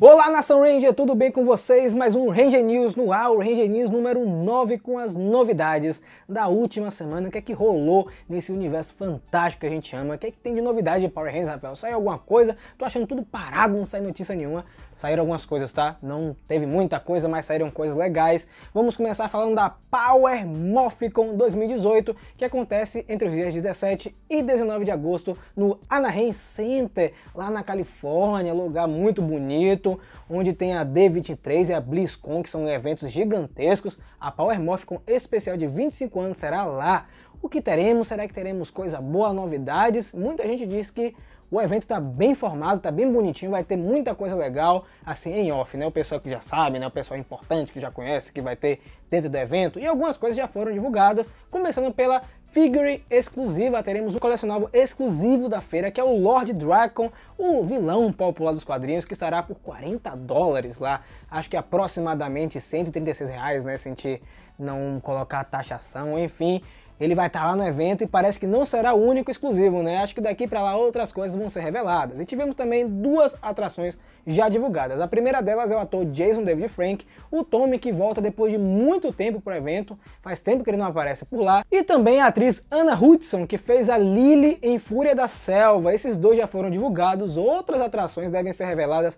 Olá Nação Ranger, tudo bem com vocês? Mais um Ranger News no ar, o Ranger News número 9 com as novidades da última semana. O que é que rolou nesse universo fantástico que a gente ama? O que é que tem de novidade de Power Rangers, Rafael? Saiu alguma coisa? Tô achando tudo parado, não sai notícia nenhuma. Saíram algumas coisas, tá? Não teve muita coisa, mas saíram coisas legais. Vamos começar falando da Power Morphicon 2018, que acontece entre os dias 17 e 19 de agosto no Anaheim Center, lá na Califórnia, lugar muito bonito onde tem a D23 e a BlizzCon, que são eventos gigantescos. A Power Morphicon especial de 25 anos será lá. O que teremos? Será que teremos coisa boa, novidades? Muita gente diz que o evento está bem formado, está bem bonitinho, vai ter muita coisa legal, assim, em off, né? O pessoal que já sabe, né? O pessoal importante que já conhece, que vai ter dentro do evento. E algumas coisas já foram divulgadas, começando pela figure exclusiva. Teremos um colecionável exclusivo da feira, que é o Lord Dragon, o vilão popular dos quadrinhos, que estará por 40 dólares lá. Acho que aproximadamente 136 reais, né? Se a gente não colocar taxação, enfim. Ele vai estar lá no evento e parece que não será o único exclusivo, né? Acho que daqui para lá outras coisas vão ser reveladas. E tivemos também duas atrações já divulgadas. A primeira delas é o ator Jason David Frank, o Tommy que volta depois de muito tempo para o evento, faz tempo que ele não aparece por lá. E também a atriz Anna Hudson, que fez a Lily em Fúria da Selva. Esses dois já foram divulgados, outras atrações devem ser reveladas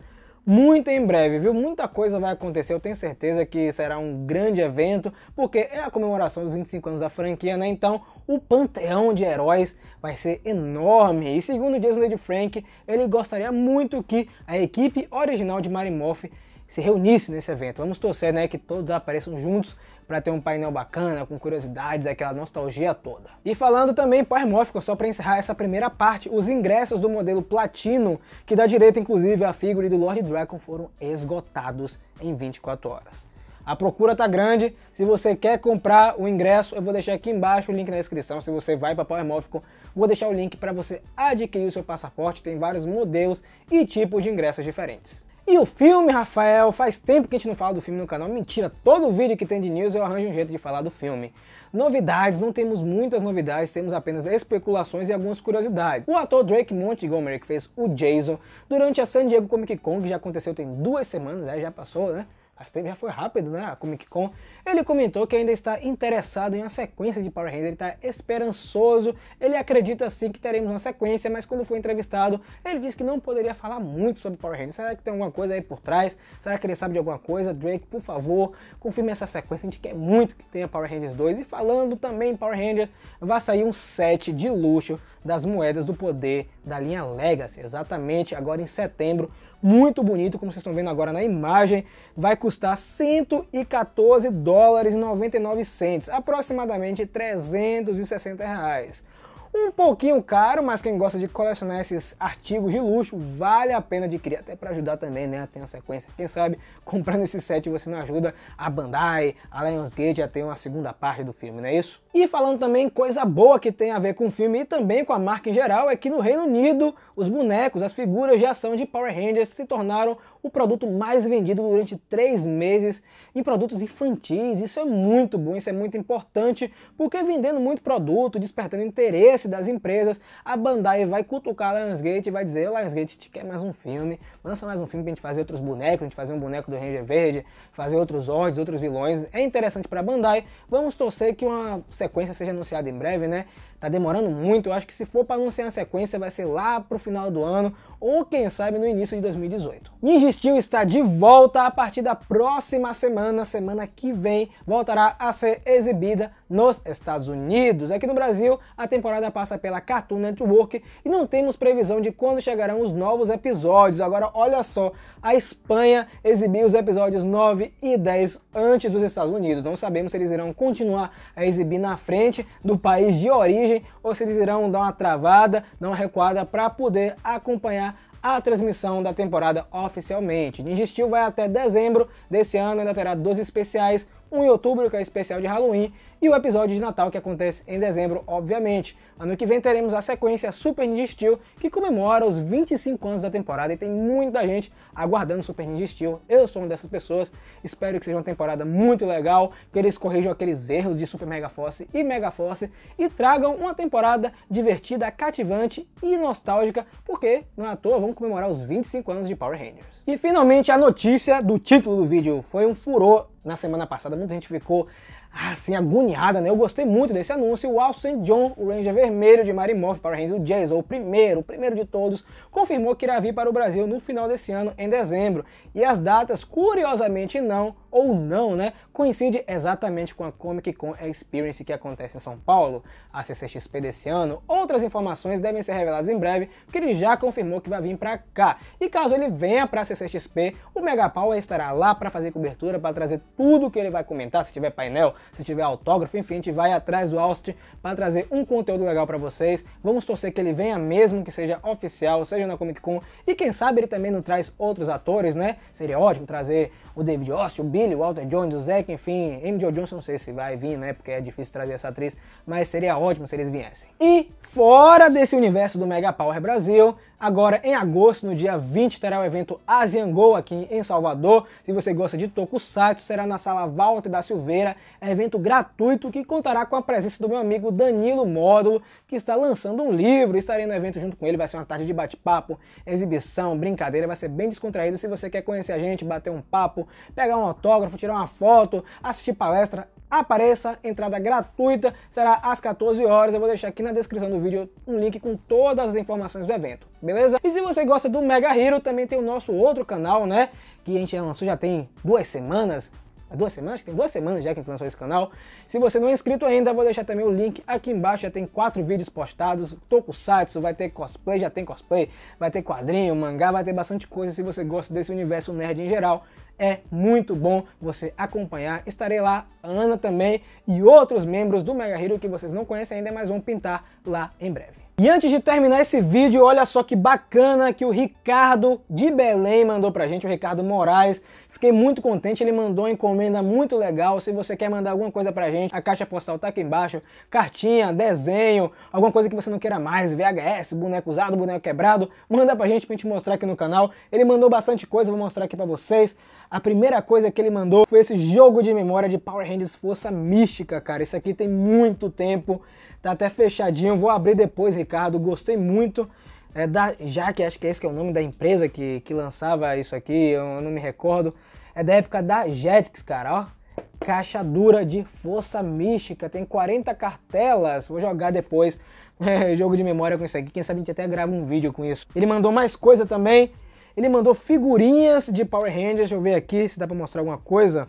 muito em breve, viu? Muita coisa vai acontecer, eu tenho certeza que será um grande evento, porque é a comemoração dos 25 anos da franquia, né? Então, o panteão de heróis vai ser enorme. E segundo Jason Lady Frank, ele gostaria muito que a equipe original de Marimorph se reunisse nesse evento. Vamos torcer, né, que todos apareçam juntos para ter um painel bacana, com curiosidades, aquela nostalgia toda. E falando também Power Morphico, só para encerrar essa primeira parte, os ingressos do modelo Platino, que dá direito inclusive à figura do Lord Dragon, foram esgotados em 24 horas. A procura tá grande. Se você quer comprar o ingresso, eu vou deixar aqui embaixo o link na descrição. Se você vai para Power Morphico, vou deixar o link para você adquirir o seu passaporte. Tem vários modelos e tipos de ingressos diferentes. E o filme, Rafael, faz tempo que a gente não fala do filme no canal. Mentira, todo vídeo que tem de news eu arranjo um jeito de falar do filme. Novidades, não temos muitas novidades, temos apenas especulações e algumas curiosidades. O ator Drake Montgomery, que fez o Jason, durante a San Diego Comic Con, que já aconteceu tem duas semanas, já passou, né? Mas tempo já foi rápido, né? A Comic Con. Ele comentou que ainda está interessado em uma sequência de Power Rangers, ele está esperançoso, ele acredita sim que teremos uma sequência, mas quando foi entrevistado, ele disse que não poderia falar muito sobre Power Rangers. Será que tem alguma coisa aí por trás? Será que ele sabe de alguma coisa? Drake, por favor, confirme essa sequência, a gente quer muito que tenha Power Rangers 2. E falando também em Power Rangers, vai sair um set de luxo das moedas do poder da linha Legacy, exatamente agora em setembro. Muito bonito, como vocês estão vendo agora na imagem, vai custar 114 dólares e 99 cents, aproximadamente 360 reais um pouquinho caro, mas quem gosta de colecionar esses artigos de luxo, vale a pena adquirir, até para ajudar também, né, a ter uma sequência. Quem sabe, comprando esse set você não ajuda a Bandai, a Lionsgate a ter uma segunda parte do filme, não é isso? E falando também coisa boa que tem a ver com o filme e também com a marca em geral, é que no Reino Unido, os bonecos, as figuras de ação de Power Rangers se tornaram o produto mais vendido durante três meses em produtos infantis. Isso é muito bom, isso é muito importante, porque vendendo muito produto, despertando interesse das empresas, a Bandai vai cutucar a Lionsgate e vai dizer, Lionsgate, a gente quer mais um filme, lança mais um filme pra gente fazer outros bonecos, a gente fazer um boneco do Ranger Verde, fazer outros Zords, outros vilões. É interessante pra Bandai, vamos torcer que uma sequência seja anunciada em breve, né? Tá demorando muito, eu acho que se for para anunciar a sequência vai ser lá pro final do ano ou quem sabe no início de 2018. Ninja Steel está de volta a partir da próxima semana, semana que vem, voltará a ser exibida nos Estados Unidos. Aqui no Brasil, a temporada passa pela Cartoon Network e não temos previsão de quando chegarão os novos episódios. Agora, olha só, a Espanha exibiu os episódios 9 e 10 antes dos Estados Unidos. Não sabemos se eles irão continuar a exibir na frente do país de origem ou se eles irão dar uma travada, dar uma recuada para poder acompanhar a transmissão da temporada oficialmente. Steel vai até dezembro desse ano, ainda terá 12 especiais um em outubro, que é especial de Halloween, e o episódio de Natal que acontece em dezembro, obviamente. Ano que vem teremos a sequência Super Ninja Steel, que comemora os 25 anos da temporada e tem muita gente aguardando Super Ninja Steel. Eu sou uma dessas pessoas, espero que seja uma temporada muito legal, que eles corrijam aqueles erros de Super Mega Force e Mega Force e tragam uma temporada divertida, cativante e nostálgica, porque não é à toa vamos comemorar os 25 anos de Power Rangers. E finalmente a notícia do título do vídeo foi um furor na semana passada, muita gente ficou assim, agoniada, né? Eu gostei muito desse anúncio. O Al St. John, o Ranger vermelho de Mary Morph Power Rangers, o Jason, o primeiro, o primeiro de todos, confirmou que irá vir para o Brasil no final desse ano, em dezembro. E as datas, curiosamente não, ou não, né, coincide exatamente com a Comic Con Experience que acontece em São Paulo, a CCXP desse ano. Outras informações devem ser reveladas em breve, porque ele já confirmou que vai vir para cá. E caso ele venha para a CCXP, o Mega Power estará lá para fazer cobertura, para trazer tudo que ele vai comentar, se tiver painel, se tiver autógrafo, enfim, a gente vai atrás do Austin para trazer um conteúdo legal para vocês. Vamos torcer que ele venha mesmo, que seja oficial, seja na Comic Con, e quem sabe ele também não traz outros atores, né? Seria ótimo trazer o David Austin, o Billy, o Walter Jones, o Zack, enfim, Jo Johnson, não sei se vai vir, né? Porque é difícil trazer essa atriz, mas seria ótimo se eles viessem. E fora desse universo do Mega Power Brasil, agora em agosto, no dia 20, terá o evento Asian Go aqui em Salvador. Se você gosta de Tokusatsu, será na sala Walter da Silveira, é evento gratuito que contará com a presença do meu amigo Danilo Módulo, que está lançando um livro. Estarei no evento junto com ele, vai ser uma tarde de bate-papo, exibição, brincadeira, vai ser bem descontraído. Se você quer conhecer a gente, bater um papo, pegar um autógrafo, tirar uma foto, assistir palestra, apareça, entrada gratuita, será às 14 horas. Eu vou deixar aqui na descrição do vídeo um link com todas as informações do evento, beleza? E se você gosta do Mega Hero, também tem o nosso outro canal, né? Que a gente já lançou já tem duas semanas, duas semanas? Tem duas semanas já que a gente lançou esse canal. Se você não é inscrito ainda, vou deixar também o link aqui embaixo. Já tem quatro vídeos postados. Tokusatsu, vai ter cosplay, já tem cosplay. Vai ter quadrinho, mangá, vai ter bastante coisa se você gosta desse universo nerd em geral. É muito bom você acompanhar. Estarei lá, Ana também e outros membros do Mega Hero que vocês não conhecem ainda, mas vão pintar lá em breve. E antes de terminar esse vídeo, olha só que bacana que o Ricardo de Belém mandou pra gente, o Ricardo Moraes. Fiquei muito contente, ele mandou uma encomenda muito legal. Se você quer mandar alguma coisa pra gente, a caixa postal tá aqui embaixo. Cartinha, desenho, alguma coisa que você não queira mais, VHS, boneco usado, boneco quebrado, manda pra gente pra gente mostrar aqui no canal. Ele mandou bastante coisa, vou mostrar aqui pra vocês. A primeira coisa que ele mandou foi esse jogo de memória de Power Rangers Força Mística, cara. Isso aqui tem muito tempo tá até fechadinho. Vou abrir depois, Ricardo. Gostei muito. É da Jaque, acho que é esse que é o nome da empresa que, que lançava isso aqui, eu não me recordo. É da época da Jetix, cara, ó. Caixa dura de força mística, tem 40 cartelas. Vou jogar depois é, jogo de memória com isso aqui. Quem sabe a gente até grava um vídeo com isso. Ele mandou mais coisa também. Ele mandou figurinhas de Power Rangers. Deixa eu ver aqui se dá pra mostrar alguma coisa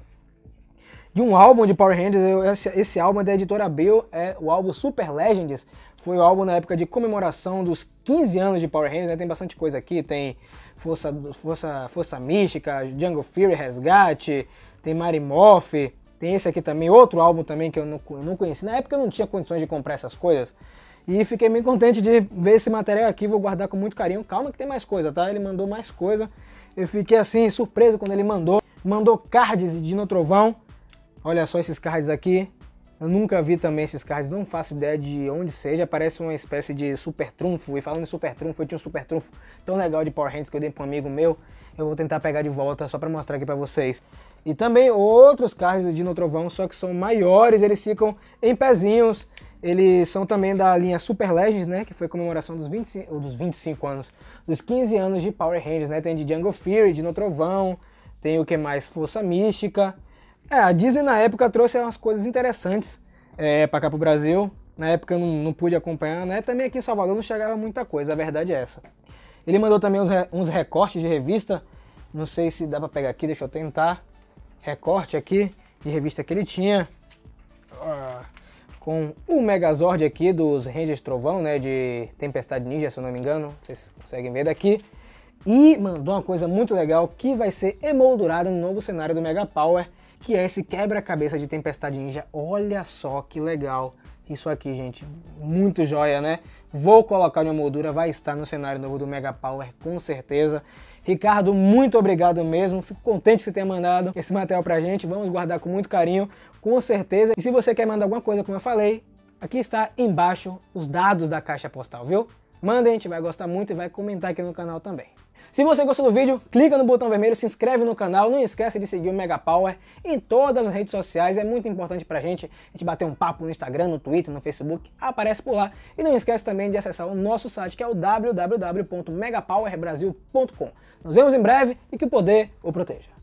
de um álbum de Power Rangers. Esse, esse álbum é da editora Bill, é o álbum Super Legends. Foi o álbum na época de comemoração dos 15 anos de Power Rangers, né? Tem bastante coisa aqui, tem Força, Força, Força Mística, Jungle Fury, Resgate, tem Marimoff, tem esse aqui também, outro álbum também que eu não, eu não conheci. Na época eu não tinha condições de comprar essas coisas. E fiquei bem contente de ver esse material aqui, vou guardar com muito carinho. Calma que tem mais coisa, tá? Ele mandou mais coisa. Eu fiquei assim, surpreso quando ele mandou. Mandou cards de Dino Trovão, Olha só esses cards aqui. Eu nunca vi também esses cards, não faço ideia de onde seja. Parece uma espécie de super trunfo. E falando em super trunfo, eu tinha um super trunfo tão legal de Power Hands que eu dei para um amigo meu. Eu vou tentar pegar de volta só para mostrar aqui para vocês. E também outros cards de Dino Trovão, só que são maiores, eles ficam em pezinhos. Eles são também da linha Super Legends, né? Que foi comemoração dos 25, dos 25 anos, dos 15 anos de Power Rangers, né? Tem de Jungle Fury, Dino Trovão, tem o que mais? Força Mística. É, a Disney na época trouxe umas coisas interessantes é, para cá pro Brasil. Na época eu não, não, pude acompanhar, né? Também aqui em Salvador não chegava muita coisa, a verdade é essa. Ele mandou também uns, uns recortes de revista. Não sei se dá para pegar aqui, deixa eu tentar. Recorte aqui de revista que ele tinha. Uh, com o Megazord aqui dos Rangers Trovão, né? De Tempestade Ninja, se eu não me engano. Vocês conseguem ver daqui. E mandou uma coisa muito legal que vai ser emoldurada no novo cenário do Mega Power que é esse quebra-cabeça de Tempestade Ninja. Olha só que legal. Isso aqui, gente, muito joia, né? Vou colocar uma moldura, vai estar no cenário novo do Mega Power, com certeza. Ricardo, muito obrigado mesmo. Fico contente que você tenha mandado esse material pra gente. Vamos guardar com muito carinho, com certeza. E se você quer mandar alguma coisa, como eu falei, aqui está embaixo os dados da caixa postal, viu? Manda, a gente vai gostar muito e vai comentar aqui no canal também. Se você gostou do vídeo, clica no botão vermelho, se inscreve no canal, não esquece de seguir o Mega Power em todas as redes sociais, é muito importante pra gente, a gente bater um papo no Instagram, no Twitter, no Facebook, aparece por lá. E não esquece também de acessar o nosso site que é o www.megapowerbrasil.com. Nos vemos em breve e que o poder o proteja.